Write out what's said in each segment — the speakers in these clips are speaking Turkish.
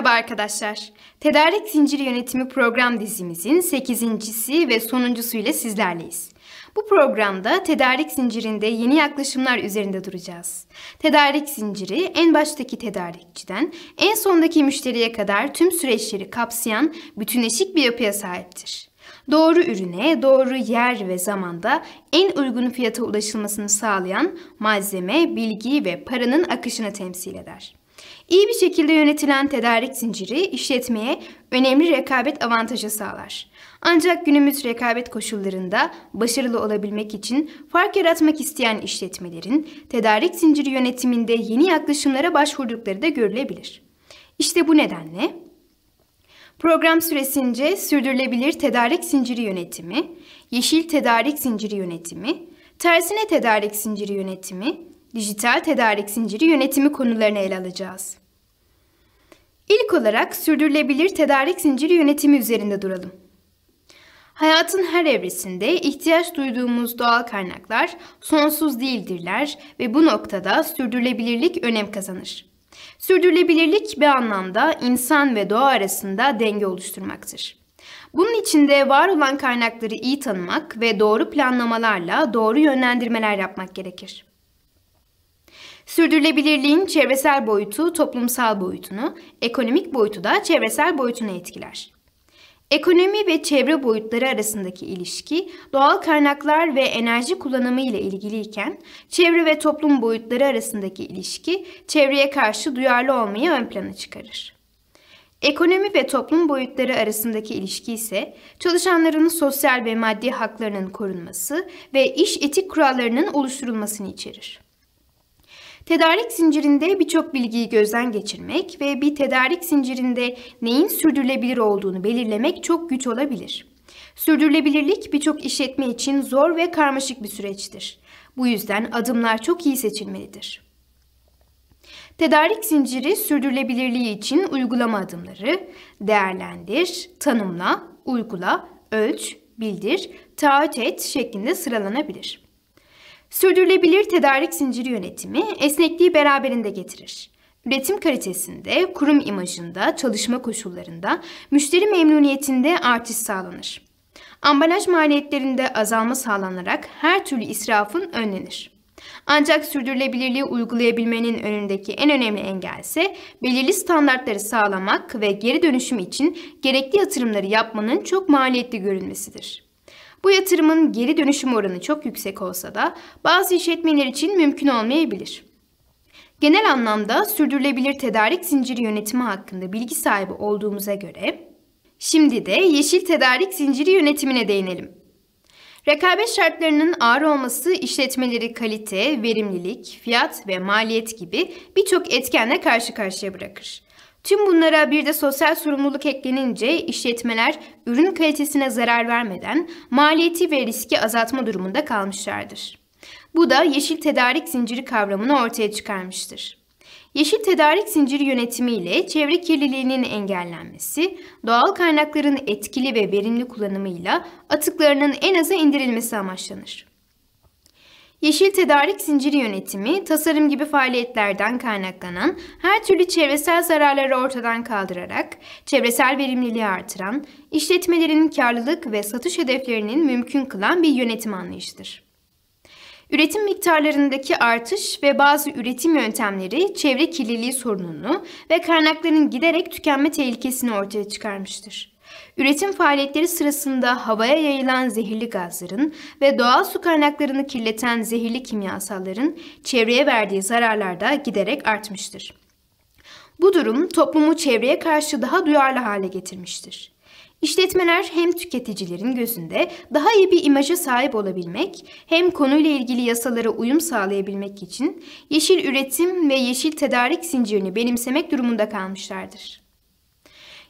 Merhaba arkadaşlar. Tedarik Zinciri Yönetimi program dizimizin 8.si ve sonuncusu ile sizlerleyiz. Bu programda tedarik zincirinde yeni yaklaşımlar üzerinde duracağız. Tedarik zinciri en baştaki tedarikçiden en sondaki müşteriye kadar tüm süreçleri kapsayan bütünleşik bir yapıya sahiptir. Doğru ürüne, doğru yer ve zamanda en uygun fiyata ulaşılmasını sağlayan malzeme, bilgi ve paranın akışını temsil eder. İyi bir şekilde yönetilen tedarik zinciri işletmeye önemli rekabet avantajı sağlar. Ancak günümüz rekabet koşullarında başarılı olabilmek için fark yaratmak isteyen işletmelerin tedarik zinciri yönetiminde yeni yaklaşımlara başvurdukları da görülebilir. İşte bu nedenle program süresince sürdürülebilir tedarik zinciri yönetimi, yeşil tedarik zinciri yönetimi, tersine tedarik zinciri yönetimi, dijital tedarik zinciri yönetimi konularını ele alacağız. İlk olarak sürdürülebilir tedarik zinciri yönetimi üzerinde duralım. Hayatın her evresinde ihtiyaç duyduğumuz doğal kaynaklar sonsuz değildirler ve bu noktada sürdürülebilirlik önem kazanır. Sürdürülebilirlik bir anlamda insan ve doğa arasında denge oluşturmaktır. Bunun için de var olan kaynakları iyi tanımak ve doğru planlamalarla doğru yönlendirmeler yapmak gerekir. Sürdürülebilirliğin çevresel boyutu toplumsal boyutunu, ekonomik boyutu da çevresel boyutunu etkiler. Ekonomi ve çevre boyutları arasındaki ilişki doğal kaynaklar ve enerji kullanımı ile ilgiliyken çevre ve toplum boyutları arasındaki ilişki çevreye karşı duyarlı olmayı ön plana çıkarır. Ekonomi ve toplum boyutları arasındaki ilişki ise çalışanların sosyal ve maddi haklarının korunması ve iş etik kurallarının oluşturulmasını içerir. Tedarik zincirinde birçok bilgiyi gözden geçirmek ve bir tedarik zincirinde neyin sürdürülebilir olduğunu belirlemek çok güç olabilir. Sürdürülebilirlik birçok işletme için zor ve karmaşık bir süreçtir. Bu yüzden adımlar çok iyi seçilmelidir. Tedarik zinciri sürdürülebilirliği için uygulama adımları değerlendir, tanımla, uygula, ölç, bildir, taahhüt et şeklinde sıralanabilir. Sürdürülebilir tedarik zinciri yönetimi esnekliği beraberinde getirir. Üretim kalitesinde, kurum imajında, çalışma koşullarında, müşteri memnuniyetinde artış sağlanır. Ambalaj maliyetlerinde azalma sağlanarak her türlü israfın önlenir. Ancak sürdürülebilirliği uygulayabilmenin önündeki en önemli engel ise belirli standartları sağlamak ve geri dönüşüm için gerekli yatırımları yapmanın çok maliyetli görünmesidir. Bu yatırımın geri dönüşüm oranı çok yüksek olsa da bazı işletmeler için mümkün olmayabilir. Genel anlamda sürdürülebilir tedarik zinciri yönetimi hakkında bilgi sahibi olduğumuza göre şimdi de yeşil tedarik zinciri yönetimine değinelim. Rekabet şartlarının ağır olması işletmeleri kalite, verimlilik, fiyat ve maliyet gibi birçok etkenle karşı karşıya bırakır. Tüm bunlara bir de sosyal sorumluluk eklenince işletmeler ürün kalitesine zarar vermeden maliyeti ve riski azaltma durumunda kalmışlardır. Bu da yeşil tedarik zinciri kavramını ortaya çıkarmıştır. Yeşil tedarik zinciri yönetimi ile çevre kirliliğinin engellenmesi, doğal kaynakların etkili ve verimli kullanımıyla atıklarının en aza indirilmesi amaçlanır. Yeşil tedarik zinciri yönetimi, tasarım gibi faaliyetlerden kaynaklanan her türlü çevresel zararları ortadan kaldırarak çevresel verimliliği artıran, işletmelerin karlılık ve satış hedeflerinin mümkün kılan bir yönetim anlayışıdır. Üretim miktarlarındaki artış ve bazı üretim yöntemleri çevre kirliliği sorununu ve kaynakların giderek tükenme tehlikesini ortaya çıkarmıştır. Üretim faaliyetleri sırasında havaya yayılan zehirli gazların ve doğal su kaynaklarını kirleten zehirli kimyasalların çevreye verdiği zararlar da giderek artmıştır. Bu durum toplumu çevreye karşı daha duyarlı hale getirmiştir. İşletmeler hem tüketicilerin gözünde daha iyi bir imaja sahip olabilmek hem konuyla ilgili yasalara uyum sağlayabilmek için yeşil üretim ve yeşil tedarik zincirini benimsemek durumunda kalmışlardır.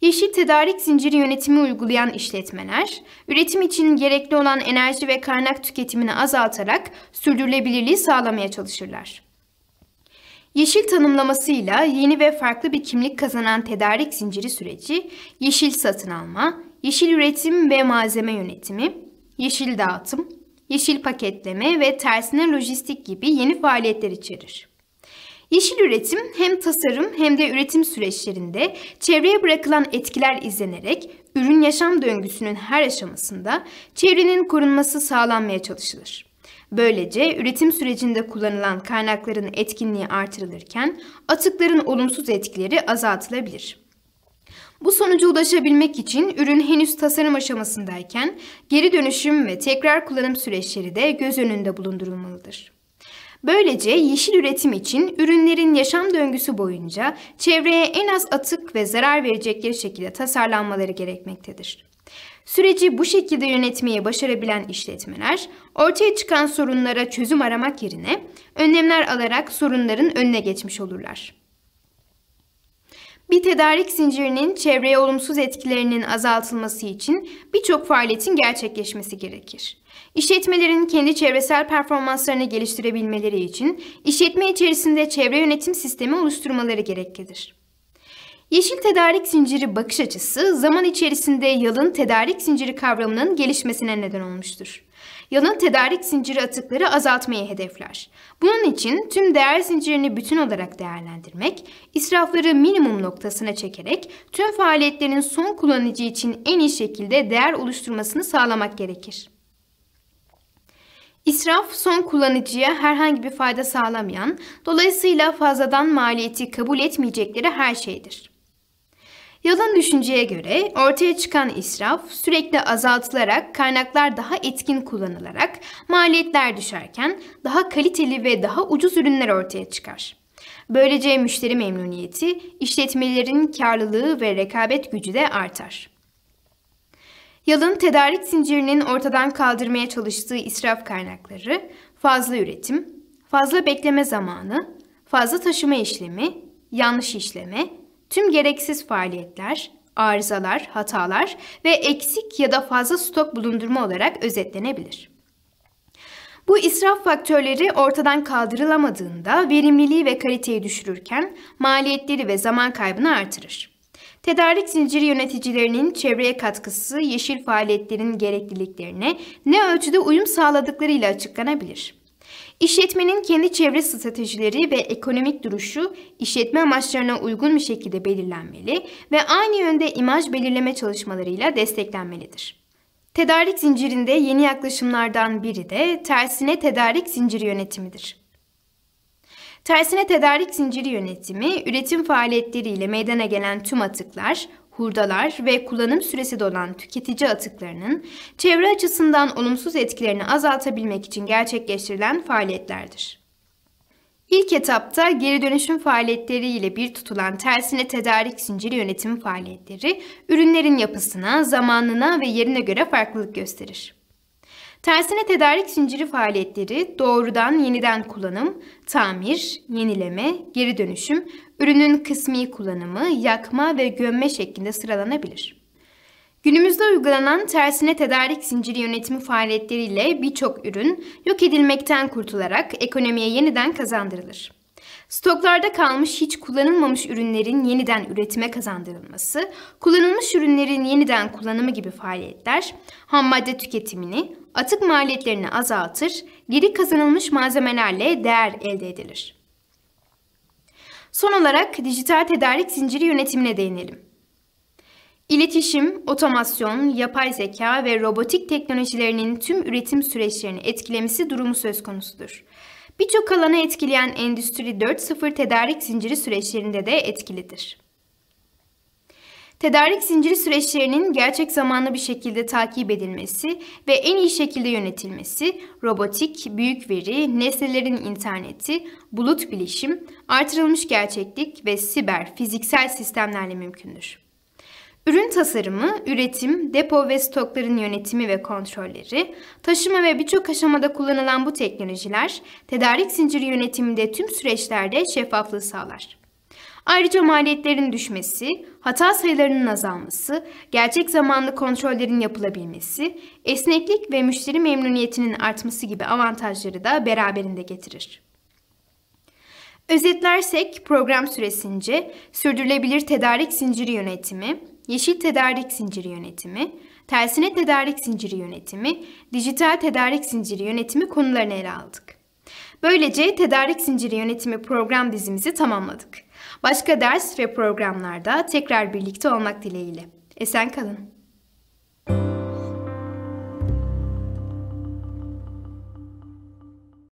Yeşil tedarik zinciri yönetimi uygulayan işletmeler, üretim için gerekli olan enerji ve kaynak tüketimini azaltarak sürdürülebilirliği sağlamaya çalışırlar. Yeşil tanımlamasıyla yeni ve farklı bir kimlik kazanan tedarik zinciri süreci, yeşil satın alma, yeşil üretim ve malzeme yönetimi, yeşil dağıtım, yeşil paketleme ve tersine lojistik gibi yeni faaliyetler içerir. Yeşil üretim hem tasarım hem de üretim süreçlerinde çevreye bırakılan etkiler izlenerek ürün yaşam döngüsünün her aşamasında çevrenin korunması sağlanmaya çalışılır. Böylece üretim sürecinde kullanılan kaynakların etkinliği artırılırken atıkların olumsuz etkileri azaltılabilir. Bu sonuca ulaşabilmek için ürün henüz tasarım aşamasındayken geri dönüşüm ve tekrar kullanım süreçleri de göz önünde bulundurulmalıdır. Böylece yeşil üretim için ürünlerin yaşam döngüsü boyunca çevreye en az atık ve zarar verecekleri şekilde tasarlanmaları gerekmektedir. Süreci bu şekilde yönetmeyi başarabilen işletmeler, ortaya çıkan sorunlara çözüm aramak yerine önlemler alarak sorunların önüne geçmiş olurlar. Bir tedarik zincirinin çevreye olumsuz etkilerinin azaltılması için birçok faaliyetin gerçekleşmesi gerekir. İşletmelerin kendi çevresel performanslarını geliştirebilmeleri için işletme içerisinde çevre yönetim sistemi oluşturmaları gereklidir. Yeşil tedarik zinciri bakış açısı zaman içerisinde yalın tedarik zinciri kavramının gelişmesine neden olmuştur. Yalın tedarik zinciri atıkları azaltmayı hedefler. Bunun için tüm değer zincirini bütün olarak değerlendirmek, israfları minimum noktasına çekerek tüm faaliyetlerin son kullanıcı için en iyi şekilde değer oluşturmasını sağlamak gerekir. İsraf son kullanıcıya herhangi bir fayda sağlamayan, dolayısıyla fazladan maliyeti kabul etmeyecekleri her şeydir. Yalın düşünceye göre ortaya çıkan israf sürekli azaltılarak kaynaklar daha etkin kullanılarak maliyetler düşerken daha kaliteli ve daha ucuz ürünler ortaya çıkar. Böylece müşteri memnuniyeti, işletmelerin karlılığı ve rekabet gücü de artar. Yalın tedarik zincirinin ortadan kaldırmaya çalıştığı israf kaynakları, fazla üretim, fazla bekleme zamanı, fazla taşıma işlemi, yanlış işleme, tüm gereksiz faaliyetler, arızalar, hatalar ve eksik ya da fazla stok bulundurma olarak özetlenebilir. Bu israf faktörleri ortadan kaldırılamadığında verimliliği ve kaliteyi düşürürken maliyetleri ve zaman kaybını artırır. Tedarik zinciri yöneticilerinin çevreye katkısı yeşil faaliyetlerin gerekliliklerine ne ölçüde uyum sağladıklarıyla açıklanabilir. İşletmenin kendi çevre stratejileri ve ekonomik duruşu işletme amaçlarına uygun bir şekilde belirlenmeli ve aynı yönde imaj belirleme çalışmalarıyla desteklenmelidir. Tedarik zincirinde yeni yaklaşımlardan biri de tersine tedarik zinciri yönetimidir. Tersine tedarik zinciri yönetimi, üretim faaliyetleriyle meydana gelen tüm atıklar, hurdalar ve kullanım süresi dolan tüketici atıklarının çevre açısından olumsuz etkilerini azaltabilmek için gerçekleştirilen faaliyetlerdir. İlk etapta geri dönüşüm faaliyetleriyle bir tutulan tersine tedarik zinciri yönetimi faaliyetleri, ürünlerin yapısına, zamanına ve yerine göre farklılık gösterir. Tersine tedarik zinciri faaliyetleri doğrudan yeniden kullanım, tamir, yenileme, geri dönüşüm, ürünün kısmi kullanımı, yakma ve gömme şeklinde sıralanabilir. Günümüzde uygulanan tersine tedarik zinciri yönetimi faaliyetleriyle birçok ürün yok edilmekten kurtularak ekonomiye yeniden kazandırılır. Stoklarda kalmış hiç kullanılmamış ürünlerin yeniden üretime kazandırılması, kullanılmış ürünlerin yeniden kullanımı gibi faaliyetler ham madde tüketimini, atık maliyetlerini azaltır, geri kazanılmış malzemelerle değer elde edilir. Son olarak dijital tedarik zinciri yönetimine değinelim. İletişim, otomasyon, yapay zeka ve robotik teknolojilerinin tüm üretim süreçlerini etkilemesi durumu söz konusudur. Birçok alanı etkileyen Endüstri 4.0 tedarik zinciri süreçlerinde de etkilidir. Tedarik zinciri süreçlerinin gerçek zamanlı bir şekilde takip edilmesi ve en iyi şekilde yönetilmesi, robotik, büyük veri, nesnelerin interneti, bulut bilişim, artırılmış gerçeklik ve siber, fiziksel sistemlerle mümkündür. Ürün tasarımı, üretim, depo ve stokların yönetimi ve kontrolleri, taşıma ve birçok aşamada kullanılan bu teknolojiler, tedarik zinciri yönetiminde tüm süreçlerde şeffaflığı sağlar. Ayrıca maliyetlerin düşmesi, hata sayılarının azalması, gerçek zamanlı kontrollerin yapılabilmesi, esneklik ve müşteri memnuniyetinin artması gibi avantajları da beraberinde getirir. Özetlersek program süresince sürdürülebilir tedarik zinciri yönetimi, yeşil tedarik zinciri yönetimi, tersine tedarik zinciri yönetimi, dijital tedarik zinciri yönetimi konularını ele aldık. Böylece tedarik zinciri yönetimi program dizimizi tamamladık. Başka ders ve programlarda tekrar birlikte olmak dileğiyle. Esen kalın.